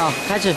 好，开始。